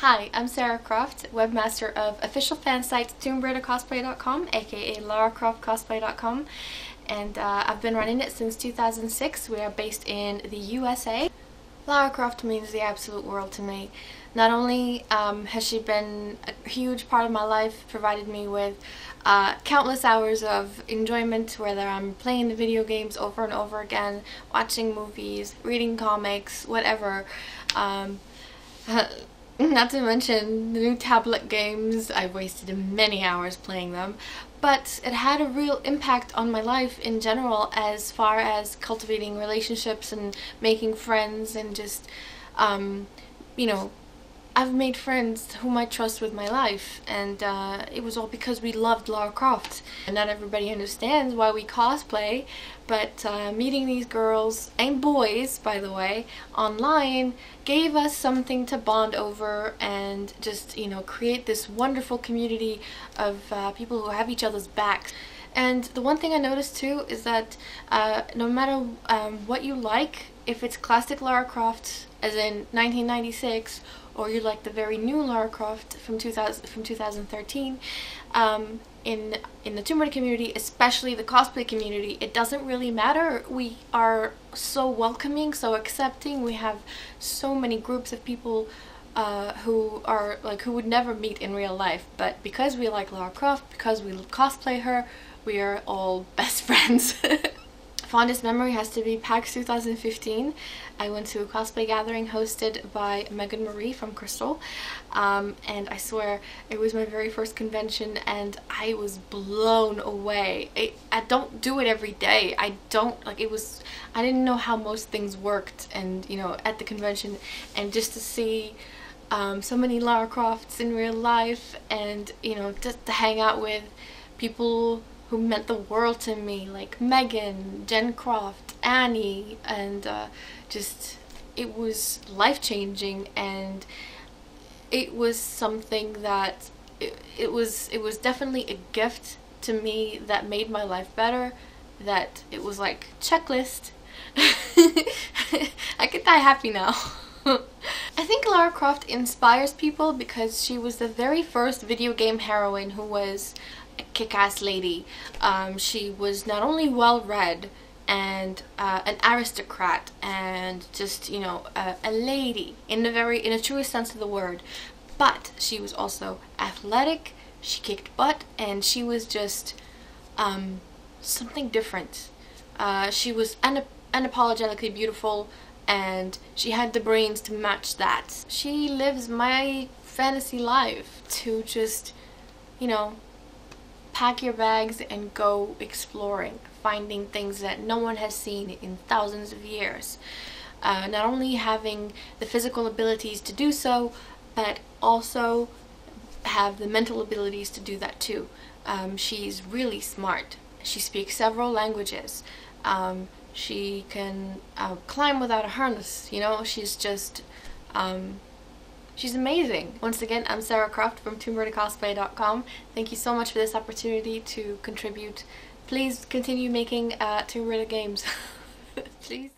Hi, I'm Sara Croft, webmaster of official fan site TombRaiderCosplay.com, aka LaraCroftCosplay.com, and uh, I've been running it since 2006. We are based in the USA. Lara Croft means the absolute world to me. Not only um, has she been a huge part of my life, provided me with uh, countless hours of enjoyment, whether I'm playing the video games over and over again, watching movies, reading comics, whatever. Um, Not to mention the new tablet games, I've wasted many hours playing them, but it had a real impact on my life in general as far as cultivating relationships and making friends and just, um, you know, I've made friends whom I trust with my life, and uh, it was all because we loved Lara Croft. And not everybody understands why we cosplay, but uh, meeting these girls, and boys, by the way, online gave us something to bond over and just, you know, create this wonderful community of uh, people who have each other's backs. And the one thing I noticed too is that uh, no matter um, what you like, if it's classic Lara Croft, as in 1996, or you like the very new Lara Croft from 2000 from 2013, um, in in the Tomb Raider community, especially the cosplay community, it doesn't really matter. We are so welcoming, so accepting. We have so many groups of people uh, who are like who would never meet in real life, but because we like Lara Croft, because we cosplay her, we are all best friends. Fondest memory has to be PAX 2015. I went to a cosplay gathering hosted by Meagan Marie from Crystal um, and I swear it was my very first convention and I was blown away. I don't do it every day. I don't like it was I didn't know how most things worked and you know at the convention and just to see um, so many Lara Crofts in real life and you know just to hang out with people who meant the world to me, like Meagan, Jen Croft, Annie, and uh, just it was life changing and it was something that it, it was it was definitely a gift to me that made my life better that it was like checklist. I could die happy now I think Lara Croft inspires people because she was the very first video game heroine who was a kick-ass lady. Um, she was not only well-read and uh, an aristocrat and just you know a, a lady in the very in the truest sense of the word but she was also athletic she kicked butt and she was just um, something different uh, she was unap unapologetically beautiful and she had the brains to match that she lives my fantasy life to just you know pack your bags and go exploring, finding things that no one has seen in thousands of years. Uh, not only having the physical abilities to do so, but also have the mental abilities to do that too. Um, she's really smart. She speaks several languages. Um, she can uh, climb without a harness, you know, she's just um, She's amazing. Once again, I'm Sara Croft from TombRaiderCosplay.com. Thank you so much for this opportunity to contribute. Please continue making uh, Tomb Raider games. Please.